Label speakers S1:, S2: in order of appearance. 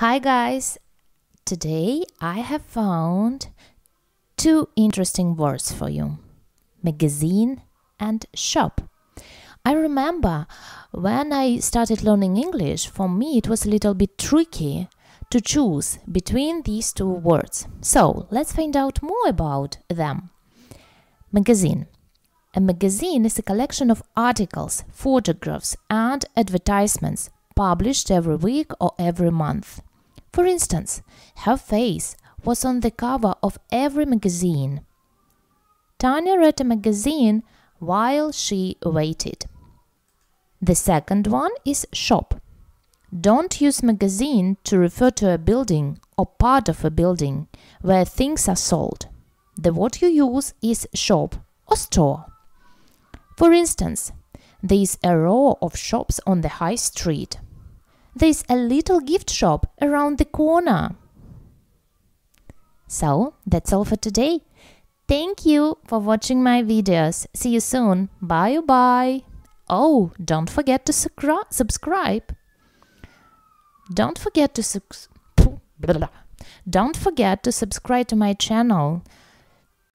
S1: Hi guys! Today I have found two interesting words for you magazine and shop. I remember when I started learning English, for me it was a little bit tricky to choose between these two words. So let's find out more about them. Magazine. A magazine is a collection of articles, photographs, and advertisements published every week or every month. For instance, her face was on the cover of every magazine. Tanya read a magazine while she waited. The second one is shop. Don't use magazine to refer to a building or part of a building where things are sold. The word you use is shop or store. For instance, there is a row of shops on the high street. There is a little gift shop around the corner. So, that's all for today. Thank you for watching my videos. See you soon. Bye oh, bye. Oh, don't forget to subscribe. Don't forget to subscribe. Don't forget to subscribe to my channel